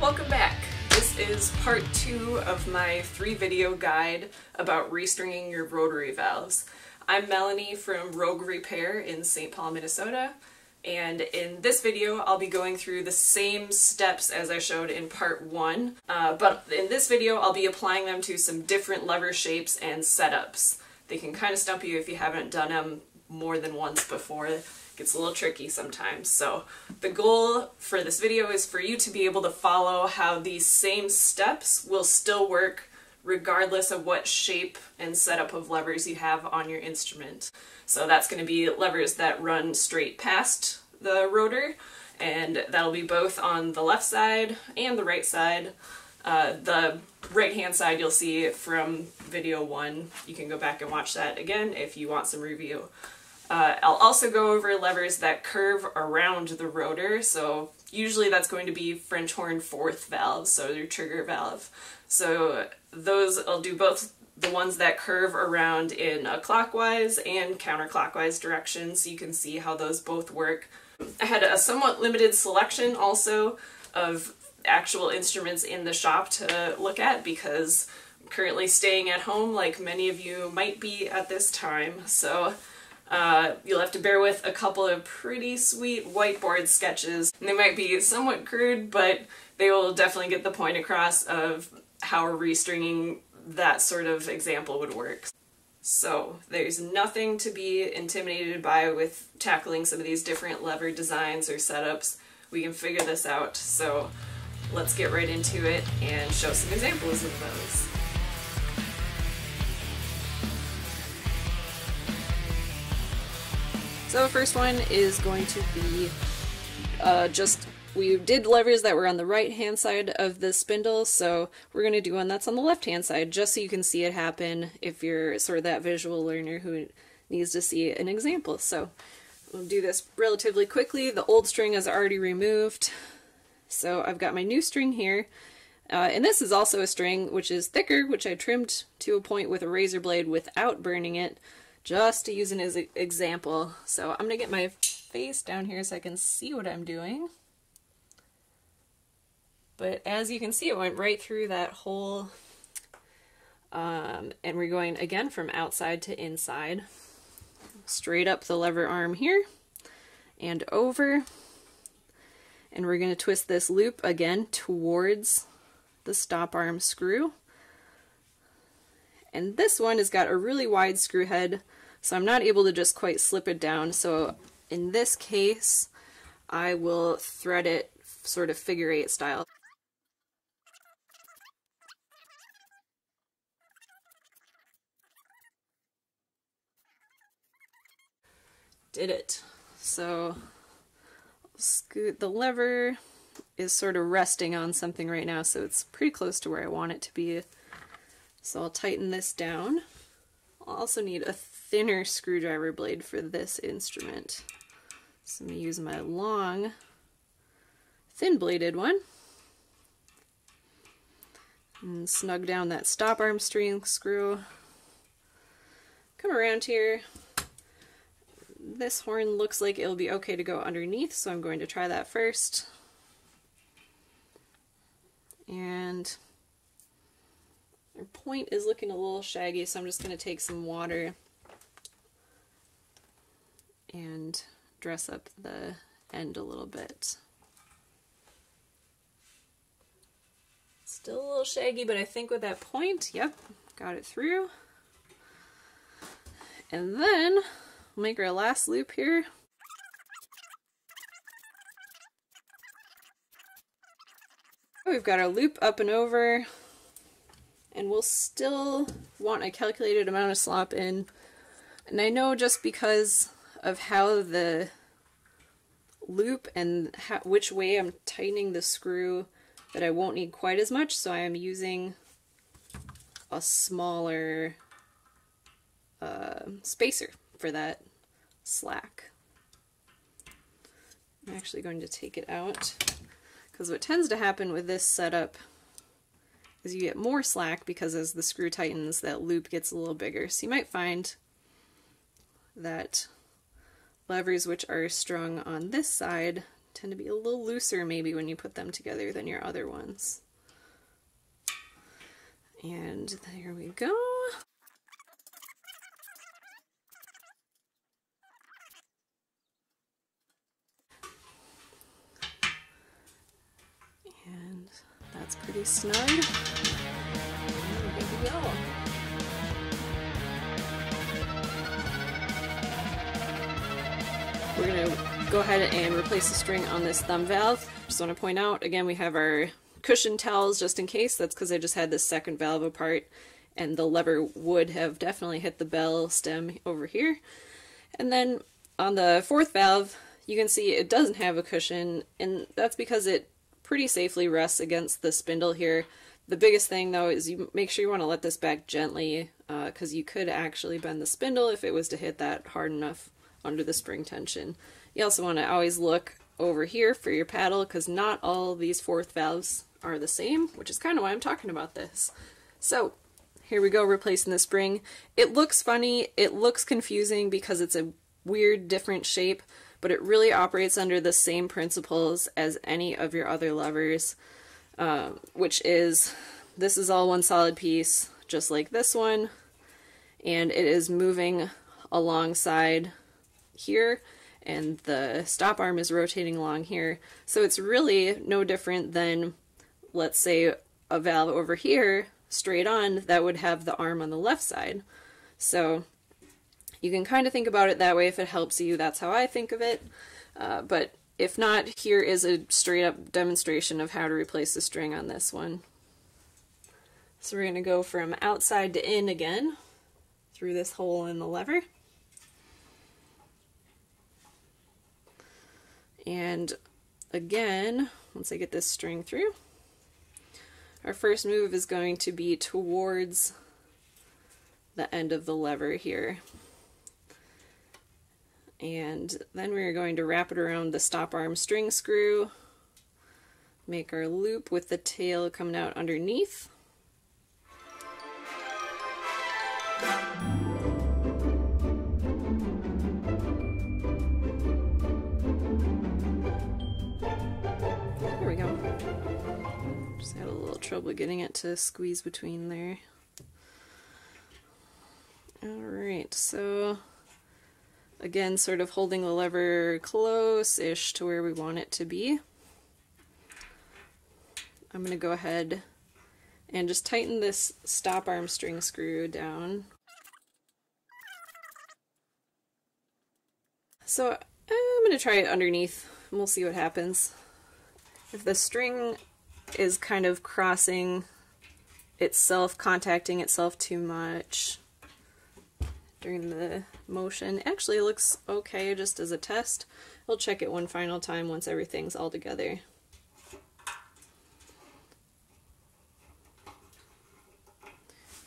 Welcome back. This is part two of my three video guide about restringing your rotary valves. I'm Melanie from Rogue Repair in St. Paul, Minnesota, and in this video I'll be going through the same steps as I showed in part one, uh, but in this video I'll be applying them to some different lever shapes and setups. They can kind of stump you if you haven't done them more than once before. It gets a little tricky sometimes. So the goal for this video is for you to be able to follow how these same steps will still work regardless of what shape and setup of levers you have on your instrument. So that's going to be levers that run straight past the rotor, and that'll be both on the left side and the right side. Uh, the right hand side you'll see from video one. You can go back and watch that again if you want some review. Uh, I'll also go over levers that curve around the rotor, so usually that's going to be French horn fourth valves, so your trigger valve. So those, I'll do both the ones that curve around in a clockwise and counterclockwise direction so you can see how those both work. I had a somewhat limited selection also of actual instruments in the shop to look at because I'm currently staying at home like many of you might be at this time so uh, you'll have to bear with a couple of pretty sweet whiteboard sketches. They might be somewhat crude but they will definitely get the point across of how restringing that sort of example would work. So there's nothing to be intimidated by with tackling some of these different lever designs or setups. We can figure this out. So let's get right into it and show some examples of those. So the first one is going to be uh, just we did levers that were on the right hand side of the spindle, so we're going to do one that's on the left hand side, just so you can see it happen if you're sort of that visual learner who needs to see an example. So we'll do this relatively quickly. The old string is already removed, so I've got my new string here. Uh, and this is also a string which is thicker, which I trimmed to a point with a razor blade without burning it, just to use an example. So I'm going to get my face down here so I can see what I'm doing. But as you can see, it went right through that hole. Um, and we're going again from outside to inside. Straight up the lever arm here and over. And we're going to twist this loop again towards the stop arm screw. And this one has got a really wide screw head, so I'm not able to just quite slip it down. So in this case, I will thread it sort of figure eight style. did it. So scoot the lever is sort of resting on something right now, so it's pretty close to where I want it to be. So I'll tighten this down. I'll also need a thinner screwdriver blade for this instrument. So I'm going to use my long, thin-bladed one. And snug down that stop arm string screw. Come around here, this horn looks like it'll be okay to go underneath, so I'm going to try that first. And our point is looking a little shaggy, so I'm just going to take some water and dress up the end a little bit. Still a little shaggy, but I think with that point, yep, got it through. And then We'll make our last loop here. We've got our loop up and over, and we'll still want a calculated amount of slop in. And I know just because of how the loop and how, which way I'm tightening the screw that I won't need quite as much, so I am using a smaller uh, spacer for that slack. I'm actually going to take it out because what tends to happen with this setup is you get more slack because as the screw tightens that loop gets a little bigger. So you might find that levers which are strung on this side tend to be a little looser maybe when you put them together than your other ones. And there we go. And that's pretty snug. We're going to go ahead and replace the string on this thumb valve. Just want to point out, again, we have our cushion towels just in case. That's because I just had this second valve apart and the lever would have definitely hit the bell stem over here. And then on the fourth valve, you can see it doesn't have a cushion and that's because it pretty safely rests against the spindle here. The biggest thing though is you make sure you want to let this back gently because uh, you could actually bend the spindle if it was to hit that hard enough under the spring tension. You also want to always look over here for your paddle because not all these fourth valves are the same, which is kind of why I'm talking about this. So here we go, replacing the spring. It looks funny, it looks confusing because it's a weird different shape, but it really operates under the same principles as any of your other levers, uh, which is this is all one solid piece, just like this one, and it is moving alongside here and the stop arm is rotating along here. So it's really no different than, let's say, a valve over here, straight on, that would have the arm on the left side. So you can kind of think about it that way if it helps you. That's how I think of it. Uh, but if not, here is a straight up demonstration of how to replace the string on this one. So we're going to go from outside to in again through this hole in the lever. And again, once I get this string through, our first move is going to be towards the end of the lever here. And then we're going to wrap it around the stop arm string screw, make our loop with the tail coming out underneath. There we go. Just had a little trouble getting it to squeeze between there. Alright, so again, sort of holding the lever close-ish to where we want it to be. I'm going to go ahead and just tighten this stop arm string screw down. So I'm going to try it underneath and we'll see what happens. If the string is kind of crossing itself, contacting itself too much during the motion. Actually, it looks okay just as a test. We'll check it one final time once everything's all together.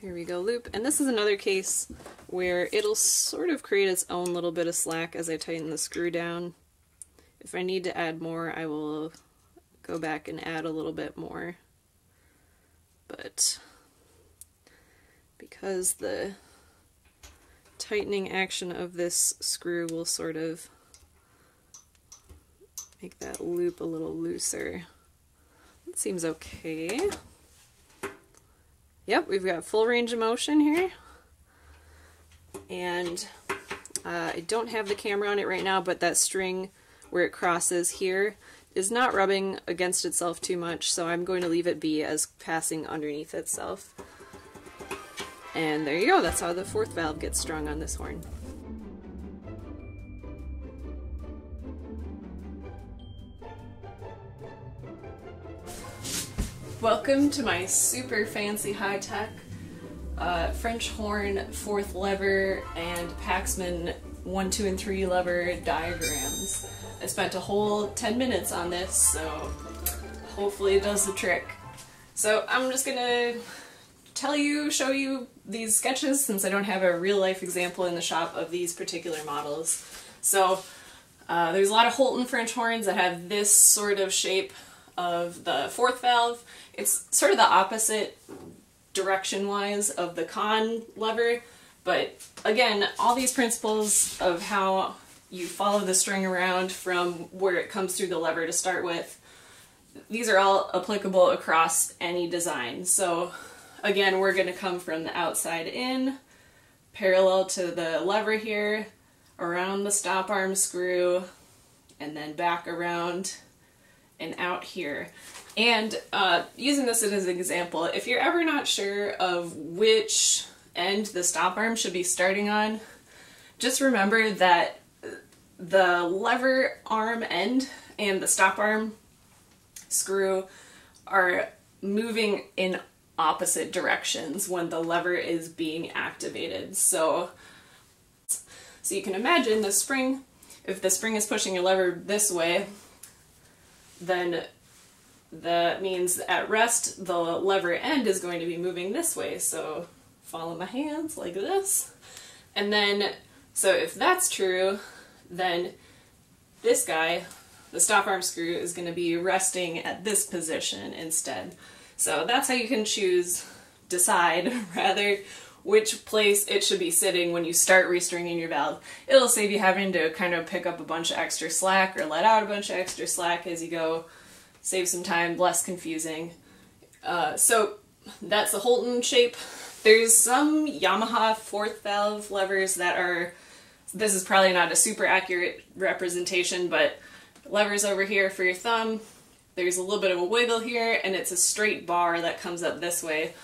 Here we go, loop. And this is another case where it'll sort of create its own little bit of slack as I tighten the screw down. If I need to add more, I will go back and add a little bit more. But because the tightening action of this screw will sort of make that loop a little looser. It seems okay. Yep, we've got full range of motion here. And uh, I don't have the camera on it right now, but that string where it crosses here, is not rubbing against itself too much, so I'm going to leave it be as passing underneath itself. And there you go, that's how the fourth valve gets strung on this horn. Welcome to my super fancy high-tech uh, French horn, fourth lever, and Paxman 1, 2, and 3 lever diagrams. I spent a whole 10 minutes on this, so hopefully it does the trick. So I'm just gonna tell you, show you these sketches since I don't have a real life example in the shop of these particular models. So uh, there's a lot of Holton French horns that have this sort of shape of the fourth valve. It's sort of the opposite direction-wise of the Conn lever, but again, all these principles of how you follow the string around from where it comes through the lever to start with. These are all applicable across any design. So again, we're going to come from the outside in, parallel to the lever here, around the stop arm screw, and then back around and out here. And uh, using this as an example, if you're ever not sure of which end the stop arm should be starting on, just remember that the lever arm end and the stop arm screw are moving in opposite directions when the lever is being activated. So, so you can imagine the spring, if the spring is pushing your lever this way, then that means at rest the lever end is going to be moving this way. So follow my hands like this. And then, so if that's true, then this guy, the stop arm screw, is going to be resting at this position instead. So that's how you can choose, decide rather, which place it should be sitting when you start restringing your valve. It'll save you having to kind of pick up a bunch of extra slack or let out a bunch of extra slack as you go. Save some time, less confusing. Uh, so that's the Holton shape. There's some Yamaha fourth valve levers that are, this is probably not a super accurate representation, but levers over here for your thumb, there's a little bit of a wiggle here, and it's a straight bar that comes up this way.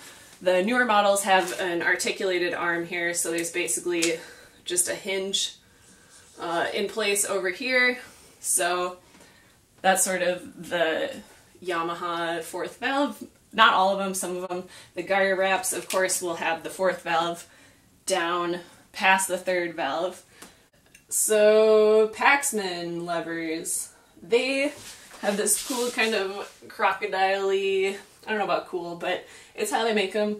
The newer models have an articulated arm here, so there's basically just a hinge uh, in place over here. So that's sort of the Yamaha fourth valve. Not all of them, some of them. The Geyer wraps, of course, will have the fourth valve down past the third valve. So Paxman levers, they have this cool kind of crocodile I don't know about cool, but it's how they make them.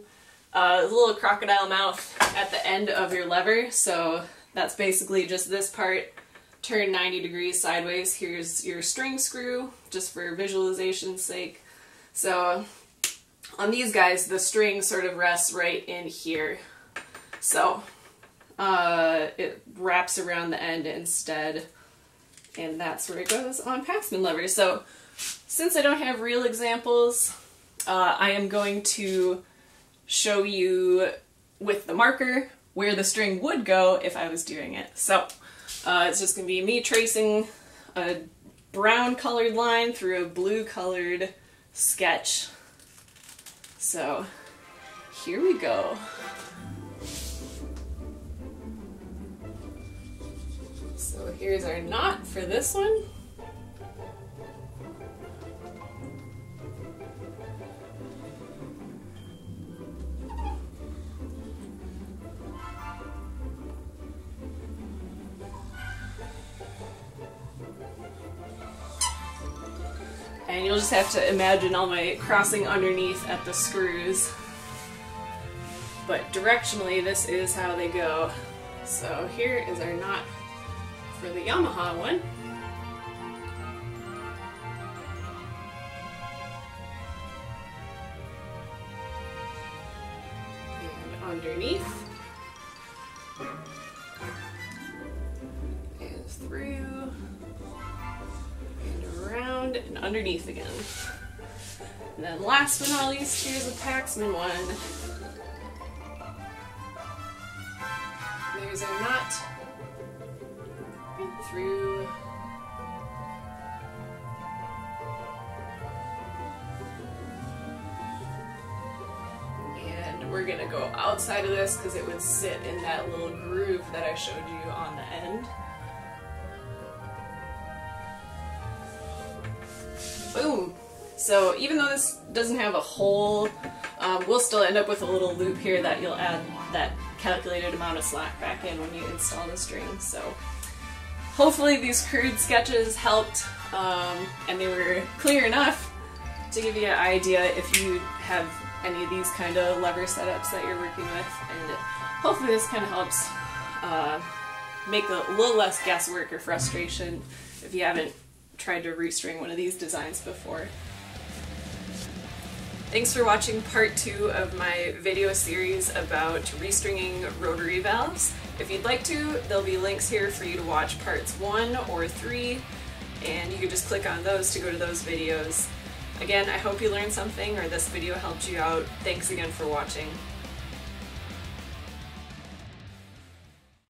Uh, a little crocodile mouth at the end of your lever, so that's basically just this part turned 90 degrees sideways. Here's your string screw, just for visualization's sake. So on these guys, the string sort of rests right in here. So uh, it wraps around the end instead and that's where it goes on Paxman levers. So since I don't have real examples, uh, I am going to show you with the marker where the string would go if I was doing it. So uh, it's just going to be me tracing a brown colored line through a blue colored sketch. So here we go. So here's our knot for this one. And you'll just have to imagine all my crossing underneath at the screws. But directionally, this is how they go. So here is our knot for the Yamaha one. And underneath. And through. And around and underneath again. And then last but not least, here's a Paxman one. There's our knot through. And we're gonna go outside of this because it would sit in that little groove that I showed you on the end. Boom! So even though this doesn't have a hole, um, we'll still end up with a little loop here that you'll add that calculated amount of slack back in when you install the string. So hopefully these crude sketches helped um, and they were clear enough to give you an idea if you have any of these kind of lever setups that you're working with and hopefully this kind of helps uh, make a little less guesswork or frustration if you haven't tried to restring one of these designs before. Thanks for watching part two of my video series about restringing rotary valves. If you'd like to, there'll be links here for you to watch parts one or three, and you can just click on those to go to those videos. Again, I hope you learned something or this video helped you out. Thanks again for watching.